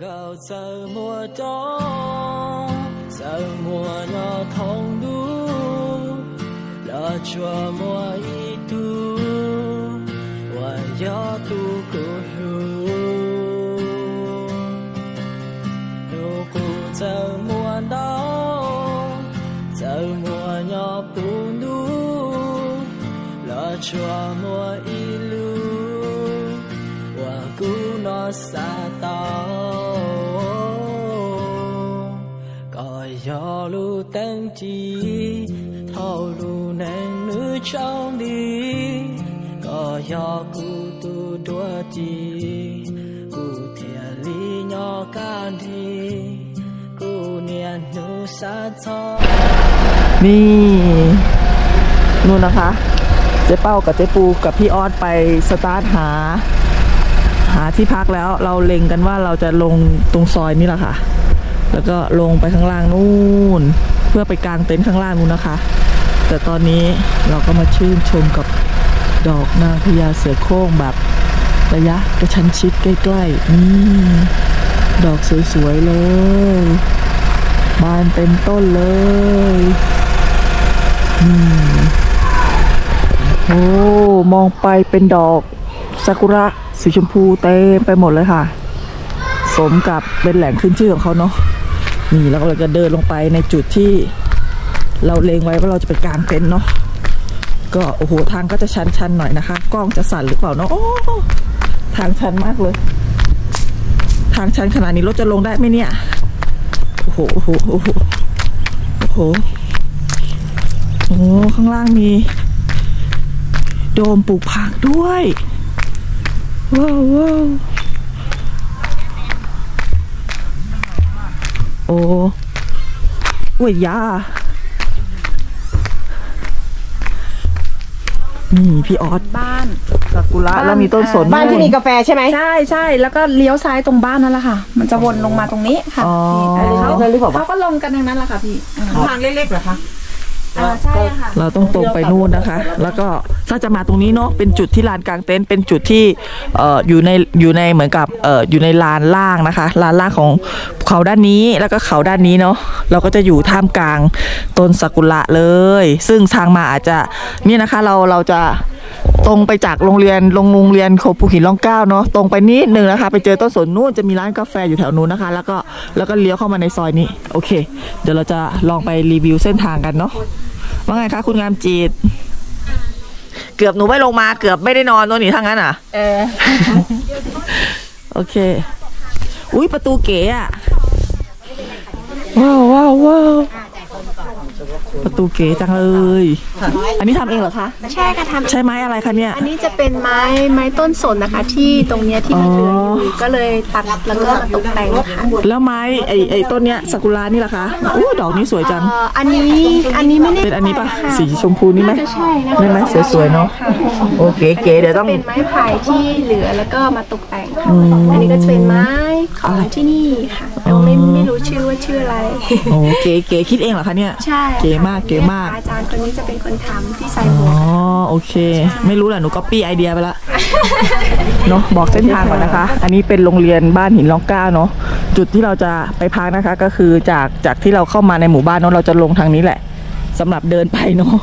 gạo giờ mùa đó giờ mùa nó thông đu là chùa mùa y tu, và gió tu cổ ru nụ cụ giờ mùa đó giờ mùa nhỏ bù nu là chùa mùa y lu và cú nó xa เท้ารูแตงจีเท้ารูแนงนู้ชาว路登记，套路能女兄弟，我要孤独多吉，古铁里鸟干的，姑娘奴山草。นี่นู่นนะคะ เจ๊เป้ากับเจ๊ปูกับพี่ออดไปสตาร์ทหา หาที่พักแล้วเราเล็งกันว่าเราจะลงตรงซอยนี่แหละค่ะ แล้วก็ลงไปข้างล่างนู่น เพื่อไปกางเต็นท์ข้างล่างนู่นนะคะ แต่ตอนนี้เราก็มาชื่นชมกับดอกนางพญาเสือโคร่งแบบระยะกระชั้นชิดใกล้ๆนี่ดอกสวยๆเลยบานเต็มต้นเลยอืมโอ้มองไปเป็นดอกซากุระสีชมพูเต็มไปหมดเลยค่ะ สมกับเป็นแหล่งขึ้นชื่อของเขาเนาะ นี่แล้วก็เราจะเดินลงไปในจุดที่เราเลงไว้ว่าเราจะไปกางเต็นท์เนาะก็โอ้โหทางก็จะชันๆหน่อยนะคะ กล้องจะสั่นหรือเปล่าเนาะโอ้ทางชันมากเลย ทางชันขนาดนี้รถจะลงได้ไหมเนี่ยโอ้โหโอ้โหโอ้โหโอ้โหโอ้โหข้างล่างมี โดมปลูกผักด้วย ว้าวว้าว โอ้โอ้ยยา นี่พี่ออสบ้าน ซากุระแล้วมีต้นสนบ้านที่มีกาแฟใช่ไหมใช่ใช่แล้วก็เลี้ยวซ้ายตรงบ้านนั่นแหละค่ะ มันจะวนลงมาตรงนี้ค่ะอ๋อ พี่เขาแล้วหรือเปล่าเขาก็ลงกันทางนั้นแหละค่ะพี่ทางเล็กๆเหรอคะ อ่าใช่ค่ะ เราต้องตรงไปนู่นนะคะ แล้วก็ถ้าจะมาตรงนี้เนาะเป็นจุดที่ลานกลางเต็นท์เป็นจุดที่เอ่ออยู่ในอยู่ในเหมือนกับเอ่ออยู่ในลานล่างนะคะลานล่างของเขาด้านนี้แล้วก็เขาด้านนี้เนาะเราก็จะอยู่ท่ามกลางต้นซากุระเลย ซึ่งทางมาอาจจะเนี่ยนะคะเราเราจะตรงไปจากโรงเรียนโรงโรงเรียนโคปูหินล่องเกล้าเนาะตรงไปนิดนึงนะคะ ไปเจอต้นสนนู่นจะมีร้านกาแฟอยู่แถวนู้นนะคะ แล้วก็แล้วก็เลี้ยวเข้ามาในซอยนี้ โอเค เดี๋ยวเราจะลองไปรีวิวเส้นทางกันเนาะ ว่าไงคะคุณงามจีดเกือบหนูไม่ลงมาเกือบไม่ได้นอนตัวนี้ทั้งนั้นอะ เออ โอเค อุ้ยประตูเก๋อะว้าวว้าวว้าว ประตูเก๋จังเลย อันนี้ทำเองเหรอคะ ใช่ค่ะทำใช้ไม้อะไรคะเนี่ย อันนี้จะเป็นไม้ไม้ต้นสนนะคะ ที่ตรงเนี้ยที่มันเหลืออยู่ก็เลยตัดแล้วก็มาตกแต่งค่ะแล้วไม้ไอ้ไอ้ต้นเนี้ยซากุระนี่ล่ะคะอู้ดอกนี้สวยจัง เอ่ออันนี้อันนี้ไม่แน่เป็นอันนี้ปะใจค่ะสีชมพูนี่ไหมน่าจะใช่นะคะนี่ไหมสวยๆเนาะโอเคเก๋ๆเดี๋ยวต้องเป็นไม้ไผ่ที่เหลือแล้วก็มาตกแต่งค่ะอันนี้ก็จะเป็นไม้ของที่นี่ค่ะเราไม่ไม่รู้ชื่อว่าชื่ออะไร โอ้เก๋ๆคิดเองเหรอคะเนี่ย ใช่เก๋มากเก๋มาก อาจารย์คนนี้จะเป็นคนทำที่ใส่หมอ๋วอกโอเค ไม่รู้แหละหนูก็ปี้ไอเดียไปละเนาะบอกเส้นทางก่อนนะคะ อันนี้เป็นโรงเรียนบ้านหินล่องกล้าเนาะจุดที่เราจะไปพักนะคะ ก็คือจากจากที่เราเข้ามาในหมู่บ้านเนาะเราจะลงทางนี้แหละสำหรับเดินไปเนาะ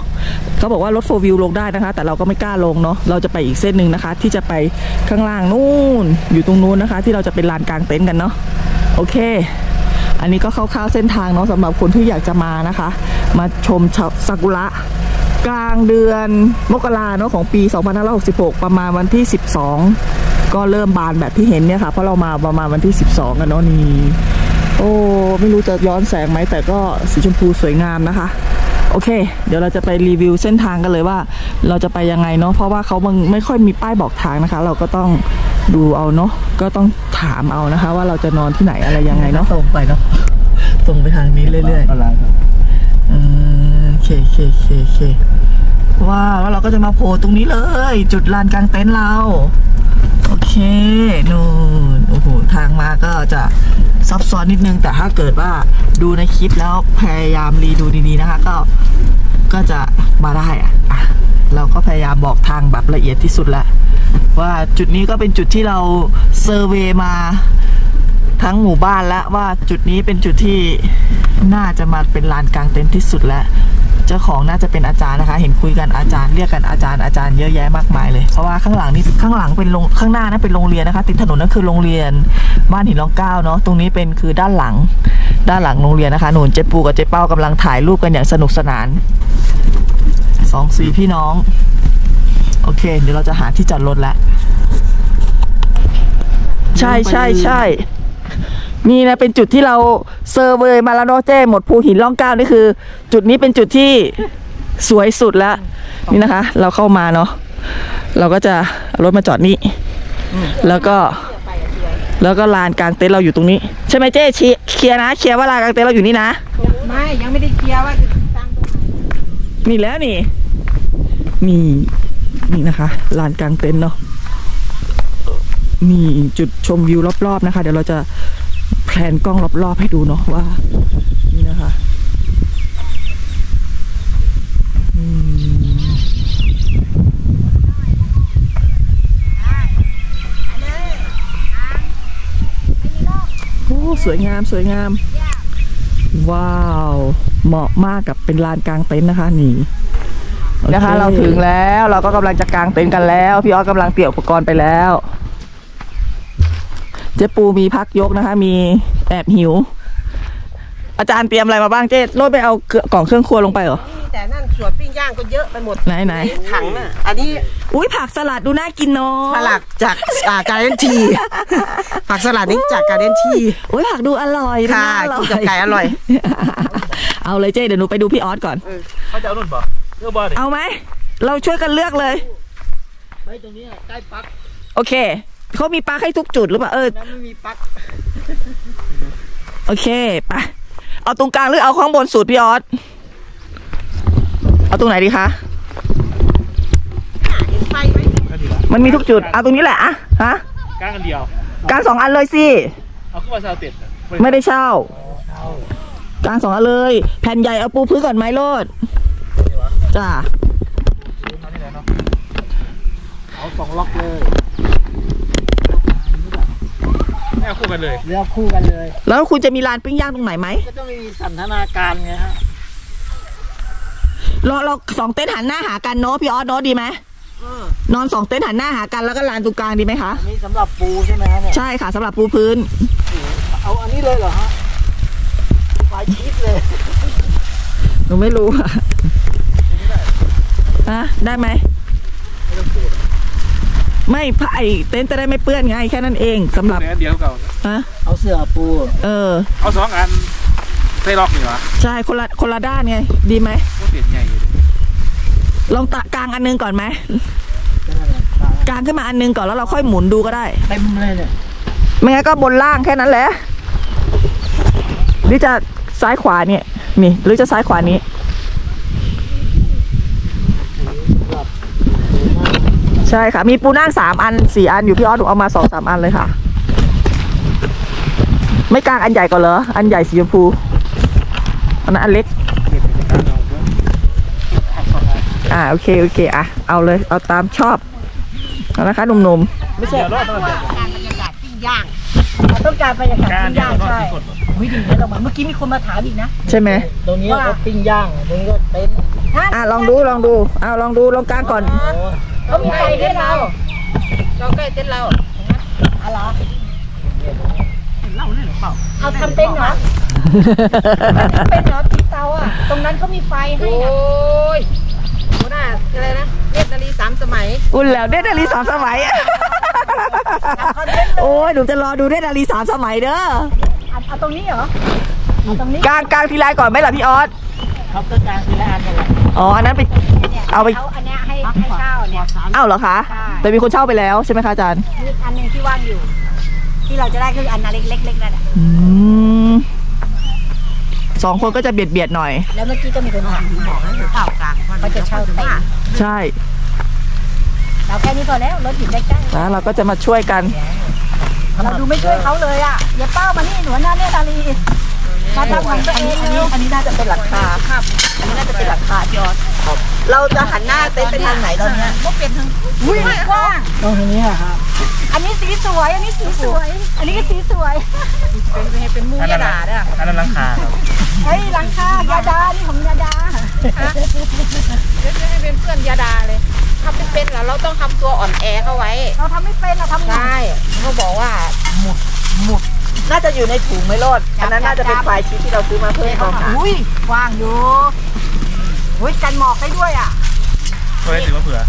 เขาบอกว่ารถโฟวิวลงได้นะคะ แต่เราก็ไม่กล้าลงเนาะเราจะไปอีกเส้นหนึ่งนะคะ ที่จะไปข้างล่างนู่นอยู่ตรงนู้นนะคะ ที่เราจะเป็นลานกลางเต็นท์กันเนาะโอเค อันนี้ก็คร่าวๆเส้นทางเนาะสำหรับคนที่อยากจะมานะคะ มาชมชาซากุระกลางเดือนมกราเนาะของปี 2566 ประมาณวันที่ 12 ก็เริ่มบานแบบที่เห็นเนี่ยค่ะ เพราะเรามาประมาณวันที่ 12 กันเนาะนี่โอ้ไม่รู้จะย้อนแสงไหมแต่ก็สีชมพูสวยงามนะคะโอเค เดี๋ยวเราจะไปรีวิวเส้นทางกันเลยว่า เราจะไปยังไงเนาะเพราะว่าเขามันไม่ค่อยมีป้ายบอกทางนะคะ เราก็ต้องดูเอาเนาะก็ต้อง ถามเอานะคะ ว่าเราจะนอนที่ไหนอะไรยังไงเนาะตรงไปเนาะตรงไปทางนี้เรื่อยๆอะไรครับอืมโอเคโอเคโอเคโอเคว้าวแล้วเราก็จะมาโผล่ตรงนี้เลย จุดลานกลางเต็นท์เรา โอเคนู่นโอ้โหทางมาก็จะซับซ้อนนิดนึง แต่ถ้าเกิดว่าดูในคลิปแล้วพยายามรีดูดีๆนะคะ ก็ก็จะมาได้อะอะ เราก็พยายามบอกทางแบบละเอียดที่สุดแล้วว่าจุดนี้ก็เป็นจุดที่เราเซอร์เวย์มาทั้งหมู่บ้านแล้วว่าจุดนี้เป็นจุดที่น่าจะมาเป็นลานกลางเต็นท์ที่สุดแล้ว เจ้าของน่าจะเป็นอาจารย์นะคะ เห็นคุยกันอาจารย์เรียกกันอาจารย์อาจารย์เยอะแยะมากมายเลยเพราะว่าข้างหลังนี่ข้างหลังเป็นโรงข้างหน้านั่นเป็นโรงเรียนนะคะ ติดถนนนั่นคือโรงเรียนบ้านหินรองเก้าเนาะตรงนี้เป็นคือด้านหลัง ด้านหลังโรงเรียนนะคะหนุนเจ๊ปูกับเจ๊เป้ากำลังถ่ายรูปกันอย่างสนุกสนาน สองสี่พี่น้อง โอเค เดี๋ยวเราจะหาที่จอดรถแล้วใช่ใช่ใช่นี่นะเป็นจุดที่เราเซอร์เวยมาแล้วเนาะเจ้หมดภูหินล่องเกล้านี่คือ จุดนี้เป็นจุดที่สวยสุดแล้วนี่นะคะ เราเข้ามาเนาะเราก็จะเอารถมาจอดนี่แล้วก็ แล้วก็ลานกลางเต็นท์เราอยู่ตรงนี้ ใช่ไหมเจ๊เชียเคลียร์นะเคลียร์ว่าลานกลางเต็นท์เราอยู่นี่นะไม่ยังไม่ได้เคลียร์ว่าจะตั้งตรงไหนนี่แล้วนี่ นี่นี่นะคะลานกลางเต็นท์เนาะนี่จุดชมวิวรอบๆนะคะ เดี๋ยวเราจะแพลนกล้องรอบๆให้ดูเนาะว่า นี่นะคะอืมโอ้สวยงามสวยงาม ว้าว เหมาะมากกับเป็นลานกลางเต็นท์นะคะนี่ นะคะ เราถึงแล้วเราก็กำลังจะกางเต็นท์กันแล้ว พี่ออสกำลังเตรียมอุปกรณ์ไปแล้ว เจ๊ปูมีพักยกนะคะ มีแอบหิว อาจารย์เตรียมอะไรมาบ้างเจ๊โรดไปเอากล่องเครื่องครัวลงไปเหรอแต่นั่นสวนปิ้งย่างก็เยอะไปหมดไหนไหนถังน่ะอันนี้อุ้ยผักสลัดดูน่ากินเนาะผลักจากอ่าการเดนทีผักสลัดนี้จากการเดนทีอุ้ยผักดูอร่อยค่ะน่าอร่อยกินกับไก่อร่อย เอาเลยเจ๊เดี๋ยวหนูไปดูพี่ออสก่อนเขาจะเอานุ่นบ่ เลือกบ่ดิเอาไหม เราช่วยกันเลือกเลย ไม่ตรงนี้ใกล้ปัก โอเค เขามีปลั๊กให้ทุกจุดหรือเปล่า เออนั้นไม่มีปลั๊ก โอเคไปเอาตรงกลางหรือเอาข้างบนสุดพี่ออสเอาตรงไหนดีคะเห็นไฟไหมก็ดีละมันมีทุกจุด เอาตรงนี้แหละอะฮะกลางกันเดียวกลางสองอันเลยสิ เอาขึ้นมาซาวเต็ดน่ะไม่ได้เช่ากลางสองอันเลย แผ่นใหญ่เอาปูพื้นก่อนไหมโลด จ้าเอาสองล็อกเลยไม่เอาคู่กันเลยเลือกคู่กันเลย แล้วคุณจะมีลานปิ้งย่างตรงไหนไหมก็ต้องมีสันทนาการไงฮะเราเราสองเต็นท์หันหน้าหากันเนาะพี่ออสเนาะดีไหมนอนสองเต็นท์หันหน้าหากันแล้วก็ลานตรงกลางดีไหมคะอันนี้สำหรับปูใช่ไหมฮะเนี่ยใช่ค่ะสำหรับปูพื้น เอาอันนี้เลยเหรอฮะไฟชีสเลยหนูไม่รู้อะ ฮะได้ไหม ไม่ผ้าไอเต็นท์จะได้ไม่เปื้อนไงแค่นั้นเองสำหรับแต่อันเดียวเก่าฮะเอาเสื้อปูเออ เอาสองอันใส่ล็อกนี่วะใช่คนละคนละด้านไง ดีไหมก็เปลี่ยนใหญ่อยู่ดิลองตะกลางอันนึงก่อนไหมนั่นแหละตากลางขึ้นมาอันนึงก่อนแล้วเราค่อยหมุนดูก็ได้เต็มเลยเนี่ยไม่งั้นก็บนล่างแค่นั้นแหละหรือจะซ้ายขวาเนี่ยนี่หรือจะซ้ายขวานี้ ใช่ค่ะ มีปูนั่งสามอันสี่อันอยู่พี่ออสถูกเอามาสองสามอันเลยค่ะ ไม่กลางอันใหญ่ก่อนเหรอ อันใหญ่สีชมพูอันนั้นอันเล็ก อ่าโอเคโอเคอะเอาเลยเอาตามชอบเอานะคะหนุ่มไม่ใช่รอดต้องเด็ดการบรรยากาศปิ้งย่างต้องการบรรยากาศการปิ้งเดียวย่างรอดใช่สี่คนวิดีนะเราเมื่อกี้มีคนมาถามอีกนะๆใช่ไหมตรงนี้ก็ปิ้งย่างตรงนี้ก็เต็นท์อะลองดูลองดูเอาลองดูลองกลางก่อน เขามีไฟให้นเรา เราใกล้เต็นเราอะไรเล่าเนี่ยหรือเปล่า เอาทำเต็นเหรอเป็นเหรอที่เตาอะ ตรงนั้นเขามีไฟให้โอ้ยหัวหน้าอะไรนะเนตรนารีสามสมัย อุ่นแล้วเดนนารีสามสมัย โอ้ยหนูจะรอดูเดนนารีสามสมัยเด้อเอาเอาตรงนี้เหรอตรงนี้กลางกลางทีไรก่อนไหมล่ะพี่ออสครับก็กลางทีละอันกันแหละอ๋ออันนั้นไปเอาไป ให้ให้เช่าเนี่ยเอ้าเหรอคะใช่ แต่มีคนเช่าไปแล้วใช่ไหมคะอาจารย์มีอันหนึ่งที่ว่างอยู่ ที่เราจะได้คืออันนั้นเล็กๆนั่นแหละอืมสองคนก็จะเบียดเบียดๆหน่อย แล้วเมื่อกี้ก็มีคนถามบอกให้เต่ากลางเขาจะเช่าเต็นท์ใช่ เราแค่นี้พอแล้วรถอยู่ใกล้นะเราก็จะมาช่วยกัน ๆเราดูไม่ช่วยเขาเลยอะอย่าเป้ามานี่หนูหน้าเนี่ยนาลีมาทำของตัวเองอันนี้เร็วอันนี้น่าจะเป็นหลังคาครับอันนี้น่าจะเป็นหลังคาพี่ออส เราจะหันหน้าเต็นท์ไปทางไหนตอนเนี้ยอุ้ยกว้างตรงนี้อะครับอันนี้สีสวย อันนี้สีสวย อันนี้ก็สีสวย เป็นมูยาดาเนี่ยอันนั้นหลังคาครับเฮ้ยหลังคายาดา นี่ของยาดาให้เป็นเพื่อนยาดาเลยถ้าเป็นเป็นแล้วเราต้องทำตัวอ่อนแอเข้าไว้ เราทำไม่เป็นเราทำไงใช่เขาบอกว่าน่าจะอยู่ในถุงไม่รอดอันนั้นน่าจะเป็นไฟล์ชีทที่เราซื้อมาเพิ่มกองค่ะอุ้ยกว้างอยู่ อุ้ยกันหมอกได้ด้วยอะเพื่อถือว่าเผื่อ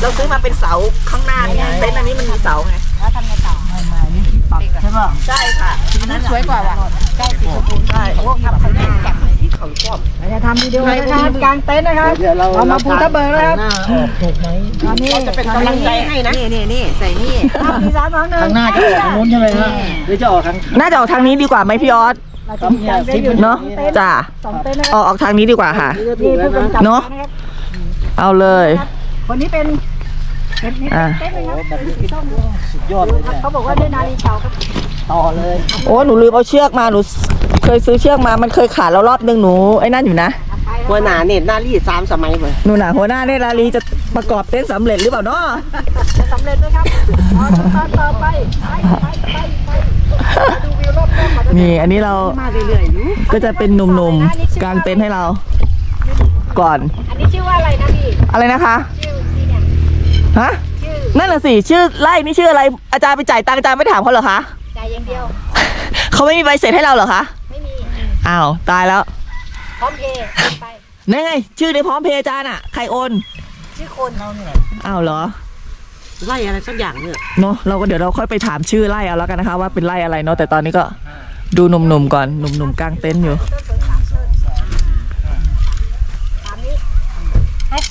เราซื้อมาเป็นเสาข้างหน้านี่เต็นท์อันนี้มันมีเสาไง แล้วทำไงต่อใช่ป่ะใช่ค่ะนั้นสวยกว่าว่ะใช่โอ้ทำเขาแน่แกะเราจะทำวิดีโอนะครับกลางเต็นท์นะครับเรามาภูทับเบิกนะครับตอนนี้จะเป็นกำลังใจให้นะนี่นี่นี่ใส่นี่ภาพที่สามสองหนึ่งข้างหน้าจะออกทางนู้นใช่ไหมฮะหรือจะออกทางน่าจะออกทางนี้ดีกว่าไหมพี่ออส เราจะมีกางเต็นท์อยู่เนาะจ้าสองเต็นท์นะคอรับอกออกทางนี้ดีกว่าค่ะ นี่ผู้กำกับเนอะนะครับเอาเลย คนนี้เป็นเป็นนี่อะ เต้นเลยครับสีส้มสุดยอดเลยครับเนี่ยเขาบอกว่าด้วยนาฬิกาครับต่อเลยโอ้หนูลืมเอาเชือกมาหนูเคยซื้อเชือกมามันเคยขาดแล้วรอบนึงหนูไอ้นั่นอยู่นะ หัวหน้าเน็ตหน้ารีดสามสมัยเลยหนูน่ะหัวหน้าเนตรลาลีจะประกอบเต็นท์สำเร็จหรือเปล่าเนาะจะสำเร็จไหมครับเอาต่อต่อไปไปไปไปไปดูวิวรอบๆก่อนนี่อันนี้เรามาเรื่อยๆอยู่ก็จะเป็นหนุ่มๆกางเต็นท์ให้เรา ก่อนอันนี้ชื่อว่าอะไรนะพี่อะไรนะคะชื่อที่เนี่ยฮะชื่อนั่นน่ะสิชื่อไล่นี่ชื่ออะไรอาจารย์ไปจ่ายตังค์อาจารย์ไม่ถามเขาเหรอคะใจายอย่างเดียว เขาไม่มีใบเสร็จให้เราเหรอคะไม่มี อ้าวตายแล้ว พร้อมเพย์ไป นั่นไง ชื่อในพร้อมเพย์อาจารย์อะ ใครโอน ชื่อคนเราเนี่ยอ้าวเหรอ ไล่อะไรสักอย่างเนี่ยเนาะเราก็เดี๋ยวเราค่อยไปถามชื่อไล่เอาแล้วกันนะคะ ว่าเป็นไล่อะไรเนาะแต่ตอนนี้ก็ดูหนุ่มๆก่อนหนุ่มๆกลางเต็นท์อยู่ต้นสนสามต้นตามนี้เฮ้ย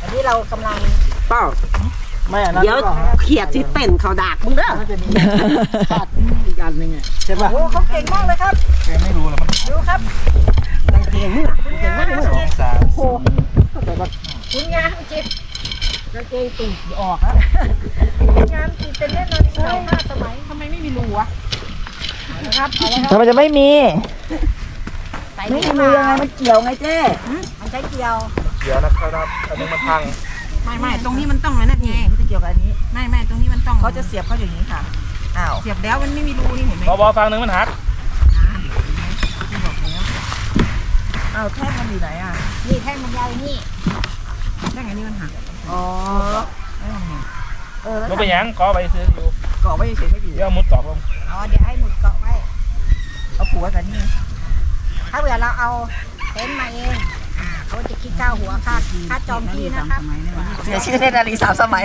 อันนี้เรากำลังเปล่าไม่อันนั้นเดี๋ยวเขียดสิเต้นเขาดากมึงเด้อจะมีชาติอีกอันหนึงอะใช่ป่ะโอ้เขาเก่งมากเลยครับ แกไม่รู้แล้วมันดูครับ งมึงอะเพลงมึงสอสามโอ้คุณงามจิตกางเกงตีออกแล้วคุณงามจิตเป็นเล่นนาฬิกาห้าสมัยทำไมไม่มีรูวะนะครับเอะครับทำไมจะไม่มีไม่มีมายังไงมันเกี่ยวไงเจ๊มันใช้เกี่ยวเดี๋ยวนะครับอันนี้มันพังไม่ไม่ตรงนี้มันต้องอะนั่นไงมันจะเกี่ยวกับอันนี้ไม่ไม่ตรงนี้มันต้องเขาจะเสียบเขาอย่างนี้ค่ะอ้าวเสียบแล้วมันไม่มีรูนี่เห็นไหมบอฟังหนึ่งมันหัก อ้าวแท่งมันอยู่ไหนอะ นี่แท่งมันยาวอย่างนี่ได้ไงนี่มันหักอ๋อเออแล้วลงไปยังกอไปซื้ออยู่เกาะไว้เฉยๆก็อยู่เดี๋ยวมุดตอกลงอ๋อเดี๋ยวให้หมุดเกาะไว้ เอาผัวกันนี่ถ้าเผื่อเราเอาเต็นท์มาเองอ่าเขาจะคิดค่าหัวค่าค่าจองที่นะครับเสียชื่อเนตรนารีสามสมัย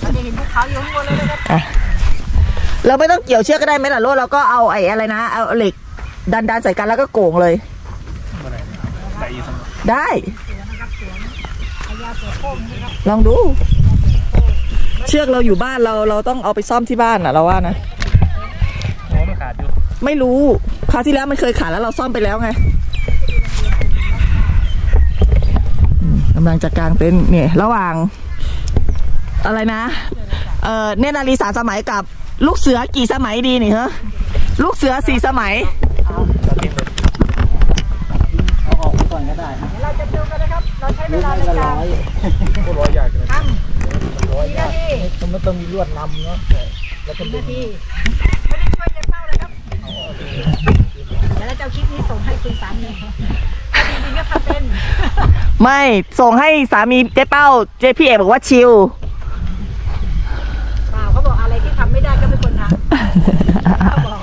เราจะเห็นภูเขาอยู่ข้างบนเลยนะครับ เราไม่ต้องเกี่ยวเชือกก็ได้ไหมล่ะโลดเราก็เอาไอ้อะไรนะ เอาเหล็ก ดันดันใส่กันแล้วก็โก่งเลย ได้ ลองดู เชือกเราอยู่บ้านเราเราต้องเอาไปซ่อมที่บ้านอะ เราว่านะโอ้มันขาดอยู่ไม่รู้คราวที่แล้วมันเคยขาดแล้วเราซ่อมไปแล้วไงกำลังจะกางเต็นท์เนี่ยระหว่าง อะไรนะ เออเนนารีสามสมัยกับ ลูกเสือกี่สมัยดีนี่เหรอลูกเสือสี่สมัย ตัดทิ้งเลยเอาออกไปก่อนก็ได้เดี๋ยวเราจะดูกันนะครับ เราใช้เวลาในการก็ร้อยอย่างเลยทำกี่นาทีมันต้องมีลวดนำเนาะแล้วก็ดึงไม่ได้ช่วยเจ๊เป้าเลยครับเดี๋ยวเราจะเอาคลิปนี้ส่งให้คุณสามีถ้าจริงๆก็ทำเป็นไม่ส่งให้สามีเจ๊เป้าเจ๊พี่เอกบอกว่าชิลเปล่าเขาบอกอะไรที่ทำไม่ได้ก็ไม่ควรทำ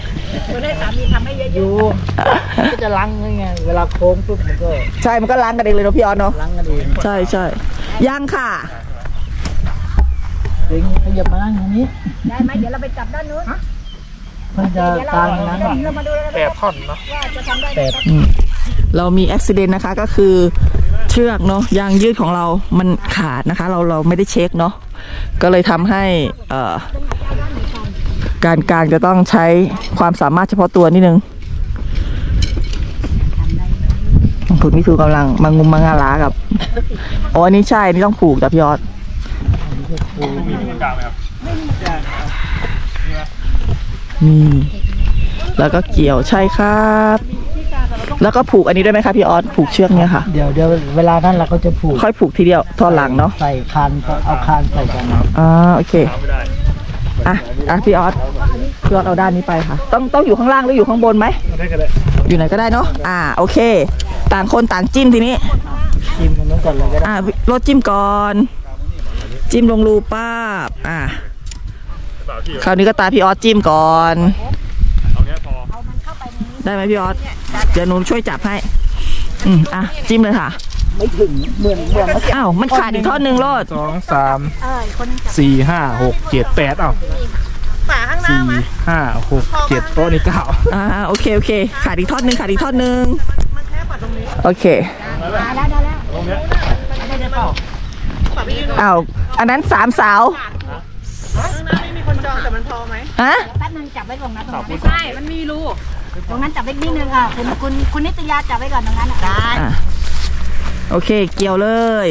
ทำให้เยอะดูมันก็จะล้างไง เวลาโค้งปุ๊บมันก็ใช่มันก็ล้างกันเองเลยเนาะพี่ออนเนาะล้างกันเองใช่ใช่ยังค่ะดึงขยับมานั่งตรงนี้ๆได้ไหมเดี๋ยวเราไปจับด้านนู้นมันจะเดี๋ยวเรากลางอย่างนั้นเดี๋ยวเรามาดูกันแปนะดท่อนเนาะว่าจะทำได้ไหมแปดครับเรามีอุบิเหตุนะคะก็คือเชือกเนาะยางยืดของเรามันขาดนะคะ เราเราไม่ได้เช็คเนาะก็เลยทำให้เอ่อการกางจะต้องใช้ความสามารถเฉพาะตัวนิดนึง คุณวิทูกำลังมางุมมางาลากับโอ้อันนี้ใช่อันนี่ต้องผูกจ้ะพี่ยอดมีที่กลางไหมครับนี่แล้วก็เกี่ยวใช่ครับ แล้วก็ผูกอันนี้ด้วยไหมคะพี่ออสผูกเชือกเนี่ยค่ะ เดี๋ยวเดี๋ยวเวลานั้นเราก็จะผูกค่อยผูกทีเดียวทอนหลังเนาะใส่คานก็เอาคานใส่กันอ่าโอเคอะอะพี่ออสพี่ออสเอาด้านนี้ไปค่ะ ต้องต้องอยู่ข้างล่างหรืออยู่ข้างบนไหมอยู่ไหนก็ได้เนาะอ่าโอเค ต่างคนต่างจิ้มทีนี้จิ้มตรงนู้นก่อนเลยก็ได้อะรถจิ้มก่อน จิ้มลงรูป้าบอะคราวนี้ก็ตาพี่ออสจิ้มก่อนได้ไหมพี่ออสเดี๋ยวหนูช่วยจับให้ อืมอะจิ้มเลยค่ะ ไม่ถึงเหมือนเหมือนอ้าวมันขาดอีกท่อนหนึ่งโลดสองสามสี่ห้าหกเจ็ดแปดเอ้าสี่ห้าหกเจ็ดโต๊ะนี่เก้าอ่าโอเคโอเค ขาดอีกท่อนหนึ่งขาดอีกท่อนหนึ่ง โอเคอ้าวอันนั้นสามสาวไม่มีคนจองแต่มันพอไหมฮะแป๊บนึงจับไว้ตรงนั้นตรงนั้นไม่ใช่ มันมีรูตรงนั้นจับไว้นิดนึงค่ะคุณคุณคุณนิตยาจับไว้ก่อนตรงนั้นอะได้อะโอเค เกี่ยวเลย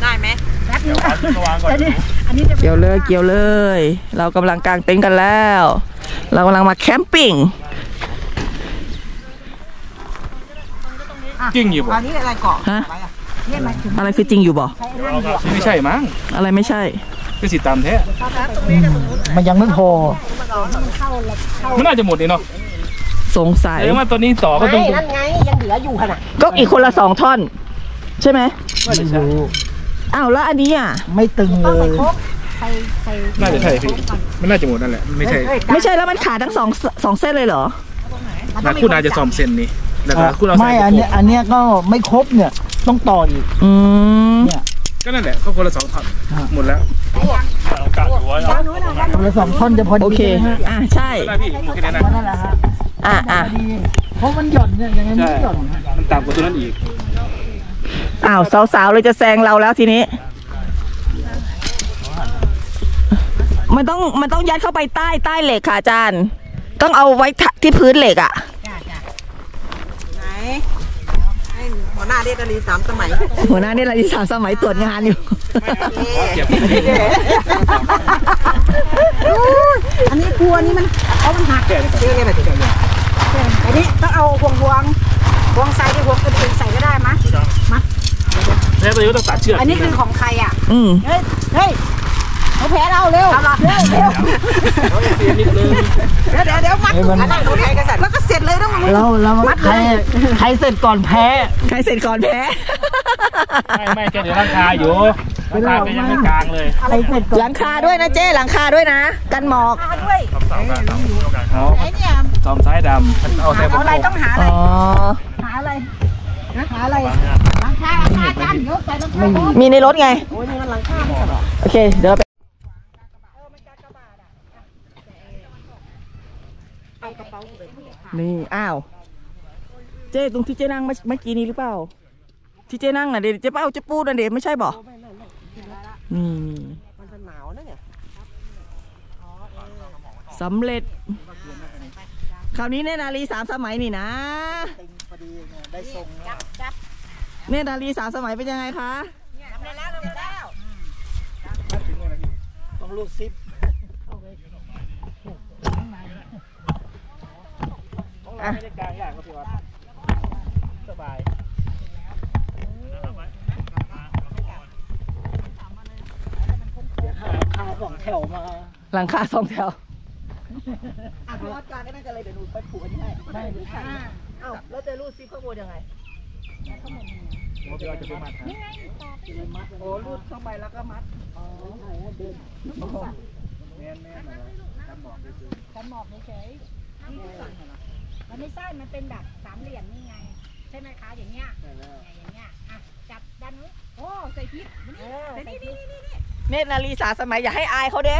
แป๊บนึงอันนี้อันนี้จะเกี่ยวเลยเกี่ยวเลย เรากำลังกางเต็นท์กันแล้ว เรากำลังมาแคมปิ้ง จริงอยู่บ่ฮะเนี่ยมาถึงอะไรคือจริงอยู่บ่ไม่ใช่มั้งอะไรไม่ใช่คือสิตามแท้มันยังไม่พอมันน่าจะหมดเลยเนาะสงสัยเดี๋ยวมาตอนนี้ต่อก็ต้องนั่นไงยังเหลืออยู่ขนาดก็อีกคนละสองท่อน ใช่ไหมไม่รู้อ้าวแล้วอันนี้อะไม่ตึงเลยใส่ใส่น่าจะใช่พี่มันน่าจะหมดนั่นแหละไม่ใช่ ไม่ใช่แล้วมันขาดทั้งสองสองเส้นเลยเหรอนะคุณอาจจะซ่อมเส้นนี้ แล้วก็คุณเอาไม่ใส่อันเนี้ยอันเนี้ยก็ไม่ครบเนี่ยต้องต่ออีกอืมเนี่ยก็นั่นแหละเขาคนละสองท่อนหมดแล้วคนละสองท่อนจะพอดีโอเคใช่ไหมฮะอะใช่ได้พี่โอเคนะนั่นแหละฮะอะอะพอดีเพราะมันหย่อนเนี่ยยังไงมันใช่ไม่หย่อนฮะมันต่ำกว่าตัวนั้นอีกอ้าวสาวๆเลยจะแซงเราแล้วทีนี้ มันต้องมันต้องยัดเข้าไปใต้ใต้เหล็กค่ะอาจารย์ ต้องเอาไว้ที่พื้นเหล็กอะ หัวหน้าเดลีสามสมัยหัวหน้านี่เราที่สามสมัยตรวจงานอยู่ เก็บอันนี้ครัวนี้มันเอามันหักแกะนี่ก่อนเจ๊แบบเจ๊อันนี้ต้องเอาพวงพวงพวงใส่ที่พวงอื่นๆใส่ก็ได้มะแล้วตัวนี้ก็ต้องตัดเชือกอันนี้คือของใครอะ อืมเฮ้ยเฮ้ย เขาแพ้เราเร็วเอาละเร็วเร็วเอาเสียนิดนึงเดี๋ยวเดี๋ยวเดี๋ยวมัดเอ้ยมันอันนั้นเขาไทยกันสัตว์แล้วก็เสร็จเลยต้องมาเราเราใครใครเสร็จก่อนแพ้ ใครเสร็จก่อนแพ้ ไม่ไม่แกเดี๋ยวร่างคาอยู่ร่างคาแกยังไม่กลางเลยใครเสร็จก่อนหลังคาด้วยนะเจ๊หลังคาด้วยนะ กันหมอกเอาซอมซ้ายดำเอาใส่บเอานอะไรต้องหาอะไรอ๋อหาอะไรหาอะไรหลังคาหลังคาจานยกใส่หลังคามีในรถไงโอเคเดี๋ยวเราไป นี่ อ้าว เจ๊ตรงที่เจ๊นั่งเมื่อเมื่อกี้นี้หรือเปล่า ที่เจ๊นั่งน่ะเดี๋ยวเจ๊เป้าเจ๊ปูน่ะเดี๋ยวไม่ใช่บ่นี่มันจะหนาวนะเนี่ยสำเร็จ คราวนี้เนตรนารีสามสมัยนี่นะได้ทรงเนตรนารีสามสมัยเป็นยังไงคะต้องรูดซิป อะไม่ได้กลางอย่างก็พี่วัดสบายขาสองแถวมาหลังคาสองแถว อะพี่วัดกลางก็น่าจะเลยเดี๋ยวหนูไปผูกอันนี้ให้ได้หรือใช่เอ้าแล้วจะรูดซิปข้างบนยังไงผมพี่วัดจะไปมัดหาโอ้รูดเข้าไปแล้วก็มัดกันหมอกเฉยๆ มันไม่ใช่มันเป็นแบบสามเหลี่ยมนี่ไง ใช่ไหมคะอย่างเงี้ยอย่างเงี้ยอะจับด้านนู้นโอ้ใส่พริกใส่นี่นี่นี่นี่เนตรนารีสามสมัยอย่าให้อายเขาเด้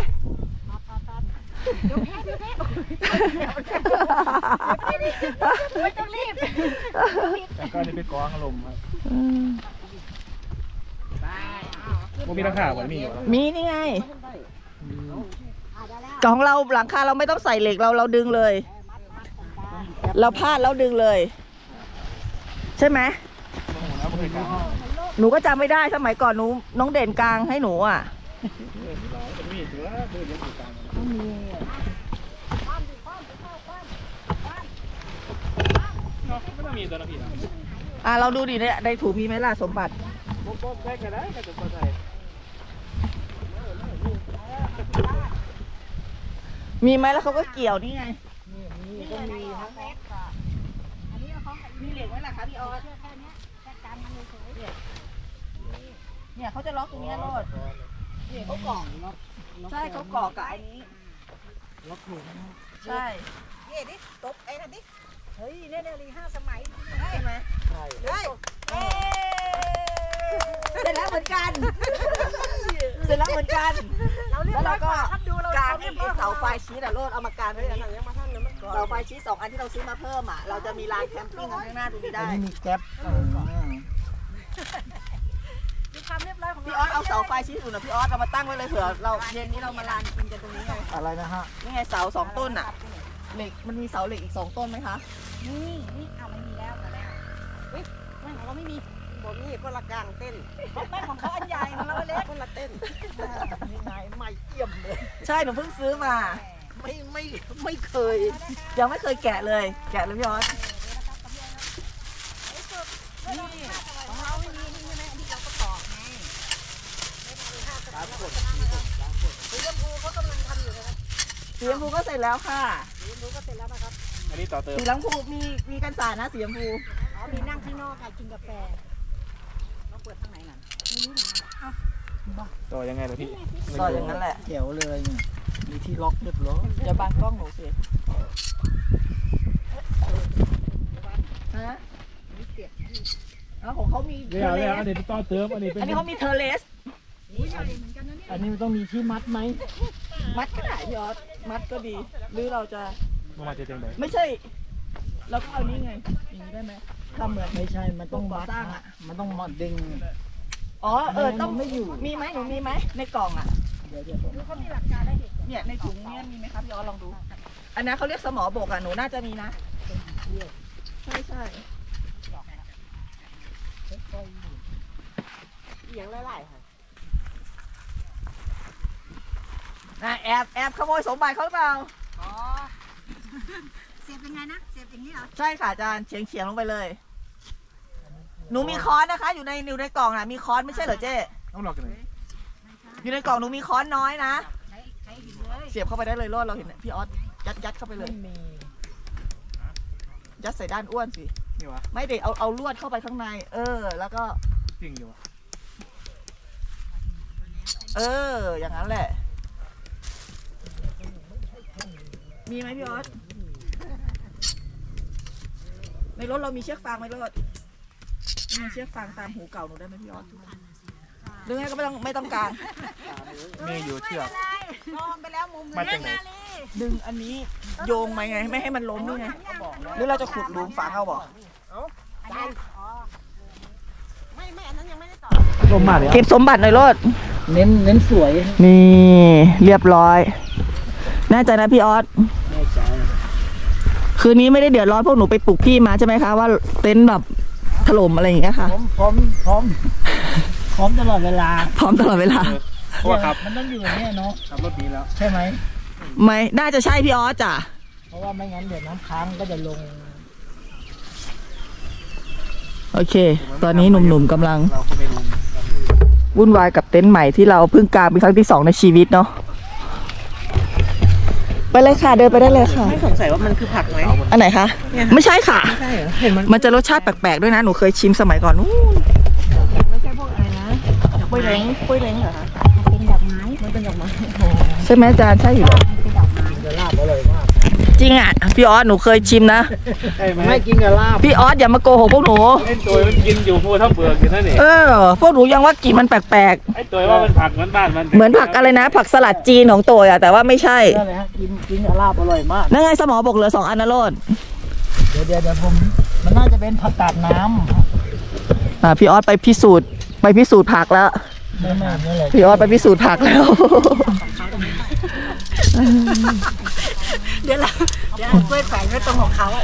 เดี๋ยวแพ้เดี๋ยวแพ้ไม่ต้องรีบแต่ก็จะไปกองอารมณ์ครับมันมีราคาบ่มีอยู่แล้วมีนี่ไงกของเราหลังคาเราไม่ต้องใส่เหล็กเราเราดึงเลย เเราพลาดแล้วดึงเลย ใช่ไหมหนูก็จำไม่ได้สมัยก่อนหนูน้องเด่นกลางให้หนูอะอ่าเดินยังอยู่กลางนอนไม่มีตัวนะเราดูดิเนี่ยในถุงมีไหมล่ะสมบัติมีไหมแล้วเขาก็เกี่ยวนี่ไง นี่ก็มีครับอันนี้เขา มีเหล็กไหมล่ะคะพี่ออสเชื่อแค่เนี้ยแค่การมันเฉยเนี่ยเขาจะล็อกตรงเนี้ยโลดเนี่ยเขาเกาะใช่เขาเกาะกับอันนี้ล็อกหลุมใช่ๆนี่ดิตบไอ้นั่นดิเฮ้ยเล่นนาฬิห้าสมัยใช่ไหมใช่เฮ้ยเสร็จแล้วเหมือนกัน เสร็จแล้วเหมือนกันเราเรียบแล้วร้เราอยก็ครับดูเรากางเรีไอ้ยบร้อยเสาไฟชีสอะโลดเอามากางไว้เลย เสาไฟชีสสองอันที่เราซื้อมาเพิ่มอะเราจะมีลานแคมปิ้งกันข้างหน้าตรงนี้อัได้นนี้มีแก๊ปอืมดูความเรียบร้อยของพี่เราออสเอาเสาไฟชีสอุ่นนะพี่ออสเอามาตั้งไว้เลยเผื่อเราเย็นนี้เรามาลานกินกันตรงนี้ไงอะไรนะฮะ นี่ไงเสาสองต้นอะเหล็กมันมีเสาเหล็กอีกสองต้นไหมคะนี่นี่เอาไม่มีแล้วแต่แล้วเฮ้ยไม่ของเราไม่มีบอกนี่คนละกลางเต้นไม่ของเขาอันใหญ่ของเราเล็กคนละเต้นนี่ไงไม่เอี่ยมเลย ใช่หนูเพิ่งซื้อมา ไม่ไม่ไม่เคย ยังไม่เคยแกะเลย แกะเลยพี่ออสของเราไม่มีนี่ใช่ไหมอันนี้เราก็ตอกไงสีชมพูเขากำลังทำอยู่นะครับสีชมพูก็เสร็จแล้วค่ะสีชมพูก็เสร็จแล้วนะครับอันนี้ต่อเติมสีชมพูมีมีกันสาดนะสีชมพูอ๋อมีนั่งข้างนอกค่ะกินกาแฟเราเปิดทางไหนนั่นไม่รู้เหมือนกันต่อยังไงล่ะพี่ต่ออย่างนั้นแหละเขียวเลยเนี่ย มีที่ล็อกเรียบร้อยอย่าบังกล้องหนูสิฮะเอาของเขามีเทเดี๋ยวอร์เลเดี๋ยวสอันนี้ต่อเติมอันนี้เป็นอันนี้เขามีเทอร์เลสอุ้ยใหญ่เหมือนกันนะเนี่ยอันนี้มันต้องมีที่มัดไหม มัดก็ได้พี่ออสมัดก็ดี หรือเราจะมาจะเต็มเลยไม่ใช่เราก็เอานี้ไง อย่างนี้ได้ไหมทำเหมือนไม่ใช่ มันต้องมัดก่อสร้างอะมันต้องมัดดึง อ๋อ เออ ต้องมันไม่อยู่มีไหมหนูมีไหมในกล่องอะ เดี๋ยวเดี๋ยวผมเขามีหลักการได้เด็ก เนี่ยในถุงเนี่ยมีไหมครับพี่ออสลองดู อันนั้นเขาเรียกสมอบกอะหนูน่าจะมีนะใช่ใช่เอียงไล่ๆค่ะนะแอบแอบขโมยสมบัติเขาหรือเปล่าอ๋อเสียบยังไงนะเสียบอย่างนี้เหรอใช่ค่ะอาจารย์เฉียงเฉียงลงไปเลย หนูมีค้อนนะคะ อยู่ในอยู่ในกล่องน่ะมีค้อนไม่ใช่เหรอเจ๊ต้องรอกันเลยอยู่ในกล่องหนูมีค้อนน้อยนะใช้ใช้หิน เลยเสียบเข้าไปได้เลยรอดเราเห็นพี่ออสยัดยัดเข้าไปเลยไม่มียัดใส่ด้านอ้วนสิ นี่วะไม่เด็กเอาเอาลวดเข้าไปข้างใน เออ แล้วก็ จริงอยู่วะเออ อย่างนั้นแหละ มีไหมพี่ออสในรถเรามีเชือกฟางไหมรถมีเชือกฟางตามหูเก่าหนูได้ไหมพี่ออสหรือไงก็ไม่ต้องไม่ต้องการ มีอยู่เชือก นอนไปแล้วมุมมาจากไหน ดึงอันนี้โยงไปไงไม่ให้มันล้มนี่ไงหรือเราจะขุดหลุมฝังเอาบอกอันนี้อ๋อไม่ไม่อันนั้นยังไม่ได้ต่อลมมาเลยเก็บสมบัติหน่อยรถเน้นเน้นสวยนี่เรียบร้อย แน่ใจนะพี่ออสแน่ใจคืนนี้ไม่ได้เดือดร้อนพวกหนูไปปลุกพี่มาใช่ไหมคะว่าเต็นท์แบบถล่มอะไรอย่างเงี้ยค่ะ พร้อมพร้อมพร้อมพร้อมตลอดเวลา พร้อมตลอดเวลา เพราะว่าขับมันต้องอยู่อย่างเนี้ยเนาะขับรถดีแล้ว ใช่ไหม ไม่ น่าจะใช่พี่ออสจ้ะ เพราะว่าไม่งั้นเดี๋ยวน้ำค้างก็จะลง โอเค ตอนนี้หนุ่มๆกำลัง เราก็ไม่รู้วุ่นวายกับเต็นท์ใหม่ที่เราเพิ่งกางเป็นครั้งที่สองในชีวิตเนาะ ไปเลยค่ะ เดินไปได้เลยค่ะ ไม่สงสัยว่ามันคือผักไหม อันไหนคะ ไม่ใช่ค่ะ ใช่เหรอเห็นมันมันจะรสชาติแปลกๆด้วยนะ หนูเคยชิมสมัยก่อนนู้นไม่ใช่พวกอะไรนะกล้วยเล้งกล้วยเล้งเหรอคะ ช่ไหมอาจารย์ใช่อยู่เหรอเป็นดอกไม้จะลาบอร่อยมากจริงอะพี่ออสหนูเคยชิมนะ ใช่ไหมไม่กินกับลาบพี่ออสอย่ามาโกหกพวกหนูไอ้ตัวมันกินอยู่พูเท่าเปลือกอยู่นั่นเองเออพวกหนูยังว่ากลิ่นมันแปลกไอ้ตัวว่ามันผักเหมือนบ้านมันๆเหมือนผักอะไรนะ ผักสลัดจีนของโตยอะแต่ว่าไม่ใช่นั่นแหละฮะกินกินกับลาบอร่อยมากนั่นไงสมอบอกเหลือสองอันนะโรดเดี๋ยวเดี๋ยวเดี๋ยวผมมันน่าจะเป็นผักกาดน้อ่าพี่ออสไปพิสูจน์ไปพิสูจน์ผักแล้วำไม่ไม่นี่แหละพี่ออสไปพิสูจน์ผักแล้ว เดี๋ยวเราเดี๋ยวกล้วยแฝงไว้ตรงของเขาอะ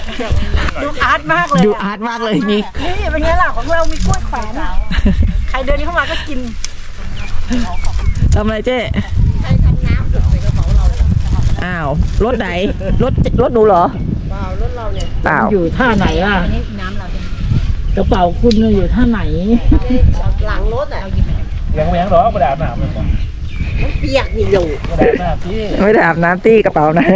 ดูอาร์ตมากเลยดูอะอาร์ตมากเลยมีนี่เป็นไงล่ะของเรามีกล้วยแขวนอะใครเดินเข้ามาก็กินทำอะไรเจ๊อ้าวรถไหนรถรถหนูเหรอไปเปล่าอยู่ท่าไหนอะอันนี้น้ำเราจะกระเป๋าคุณน่ะอยู่ท่าไหนหลังรถอะ ยังไม่ยังหรอกกระดาษหนามเลยก่อนเปียกนี่อยู่กระดาษหนาพี่ไม่ได้อาบน้ำตี้กระเป๋านะ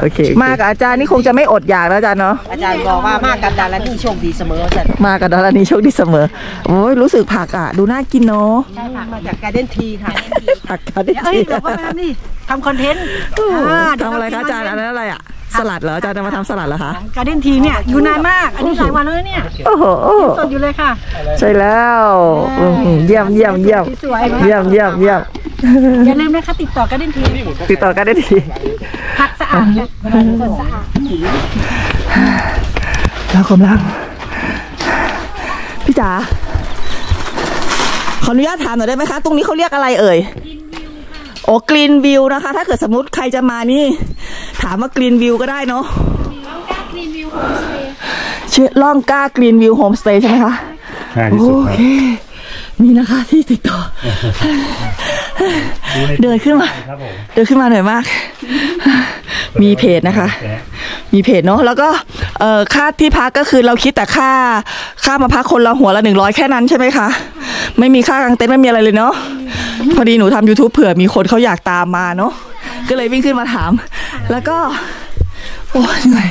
โอเค มากับอาจารย์นี่คงจะไม่อดอยากแล้วอาจารย์เนาะ อาจารย์บอกว่ามากกันดารานี่โชคดีเสมอสันมากับดารานี้โชคดีเสมอ โอ้ยรู้สึกผักอะ ดูน่ากินเนาะ มาจากการเด้นทีค่ะผักกาได้เอ้ยทีเราก็มาทำนี่ทำคอนเทนต์ทำอะไรคะอาจารย์อันนั้นอะไรอะ สลัดเหรออาจารย์จะมาทำสลัดเหรอคะการเด้นทีเนี่ยอยู่นานมาก อันนี้หลายวันแล้วเนี่ยโอ้โหสดอยู่เลยค่ะ ใช่แล้วอืมเยี่ยมเยี่ยมเยี่ยมสวยเยี่ยมเยี่ยมเยี่ยมอย่าลืมนะคะติดต่อการเด้นทีติดต่อกันได้ทีผักสะอาดค่ะสดสะอาดเรากำลังพี่จ๋าขออนุญาตถามหน่อยได้ไหมคะ ตรงนี้เขาเรียกอะไรเอ่ย โอ้กรีนวิวนะคะ ถ้าเกิดสมมติใครจะมานี่ ถามว่ากรีนวิวก็ได้เนาะชื่อล่องกล้ากรีนวิวโฮมสเตย์ใช่ไหมคะง่ายที่สุดโอครับเคนี่นะคะที่ติดต่อ เดินขึ้นมา ครับผมเดินขึ้นมาหน่อยมาก มีเพจนะคะ มีเพจเนาะแล้วก็เอ่อค่าที่พักก็คือเราคิดแต่ค่า ค่ามาพักคนละหัวละหนึ่งร้อยแค่นั้นใช่ไหมคะ ไม่มีค่ากางเต็นท์ไม่มีอะไรเลยเนาะพอดีหนูทำ YouTube เผื่อมีคนเขาอยากตามมาเนาะก็เลยวิ่งขึ้นมาถาม แล้วก็ โอ้ยเหนื่อย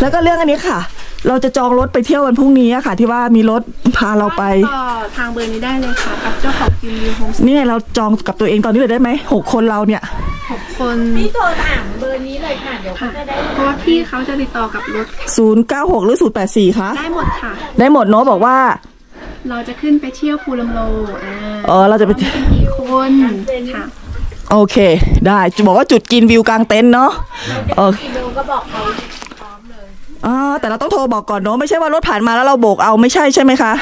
แล้วก็เรื่องอันนี้ค่ะ เราจะจองรถไปเที่ยววันพรุ่งนี้อะค่ะ ที่ว่ามีรถพาเราไป ก็ทางเบอร์นี้ได้เลยค่ะกับเจ้าของกิมวิวโฮมสนี่ไงเราจองกับตัวเองตอนนี้เลยได้ไหมหกคนเราเนี่ยคนพี่โทรถามเบอร์นี้เลยค่ะ เดี๋ยวเขาจะได้เพราะว่าพี่เขาจะติดต่อกับรถ096 หรือ 084คะได้หมดค่ะ ได้หมดเนาะบอกว่า เราจะขึ้นไปเที่ยวภูลำโลอ่าเออเราจะไป กี่คนค่ะ โอเค ได้จะบอกว่าจุดกินวิวกลางเต็นท์เนาะโอเค ดูก็บอกเขา อ๋อแต่เราต้องโทรบอกก่อนเนาะไม่ใช่ว่ารถผ่านมาแล้วเราโบกเอาไม่ใช่ใช่ไหมคะ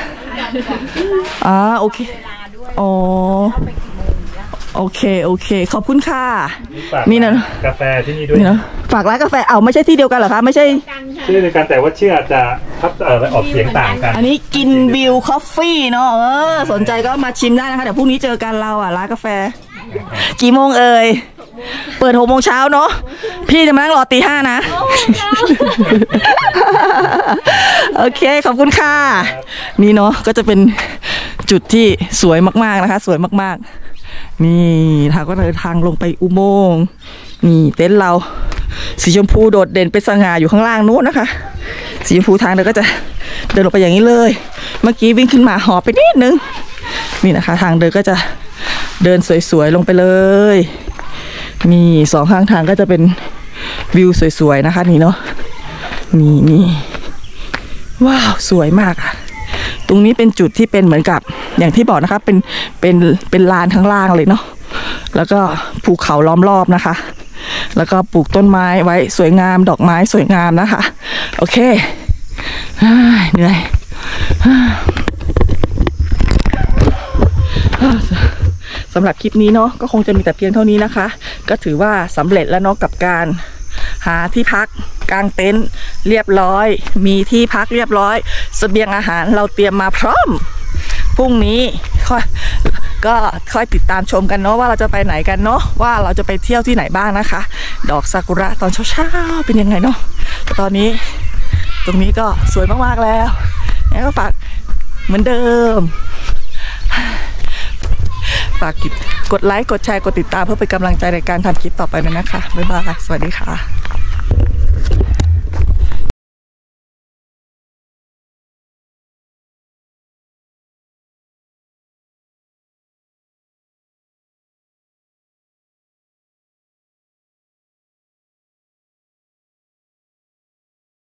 อ่าโอเคอ๋อโอเคโอเค ขอบคุณค่ะนี่นะกาแฟที่นี่ด้วยนี่เนาะฝากร้านกาแฟเอาไม่ใช่ที่เดียวกันเหรอคะไม่ใช่ชื่อเดียวกันแต่ว่าชื่ออาจจะทับเอ่อออกเสียงต่างกัน อันนี้กินวิว Coffee เนาะเออ สนใจก็มาชิมได้นะคะเดี๋ยวพรุ่งนี้เจอกันเราอะร้านกาแฟ กี่โมงเอ่ย เปิดหกโมงเช้าเนาะพี่จะมานั่งรอตีห้านะ โอเค ขอบคุณค่ะ นี่เนาะก็จะเป็นจุดที่สวยมากๆนะคะ สวยมากๆ นี่ทางก็เดินทางลงไปอุโมงค์นี่เต็นท์เราสีชมพูโดดเด่นเป็นสง่าอยู่ข้างล่างนู้นนะคะ สีชมพูทางเดินก็จะเดินลงไปอย่างนี้เลย เมื่อกี้วิ่งขึ้นมาหอบไปนิดนึง นี่นะคะ ทางเดินก็จะเดินสวยๆลงไปเลย นี่สองข้างทางก็จะเป็นวิวสวยๆนะคะ นี่เนาะนี่นี่ว้าวสวยมากอะตรงนี้เป็นจุดที่เป็นเหมือนกับอย่างที่บอกนะคะเป็นเป็นเป็นลานข้างล่างเลยเนาะแล้วก็ภูเขาล้อมรอบนะคะ แล้วก็ปลูกต้นไม้ไว้สวยงาม ดอกไม้สวยงามนะคะ โอเคเหนื่อยอ้าวสำหรับคลิปนี้เนาะก็คงจะมีแต่เพียงเท่านี้นะคะ ก็ถือว่าสำเร็จแล้วเนาะกับการหาที่พักกางเต็นท์เรียบร้อย มีที่พักเรียบร้อยสเสบียงอาหารเราเตรียมมาพร้อมพรุ่งนี้ค่อยก็ค่อยติดตามชมกันเนาะว่าเราจะไปไหนกันเนาะว่าเราจะไปเที่ยวที่ไหนบ้างนะคะ ดอกซากุระตอนเช้าๆเป็นยังไงเนาะแต่ตอนนี้ตรงนี้ก็สวยมากๆแล้วงั้นก็ฝากเหมือนเดิม ฝากกดไลค์กดแชร์กดติดตามเพื่อเป็นกำลังใจในการทำคลิปต่อไปด้วยนะคะบ๊ายบายสวัสดีค่ะ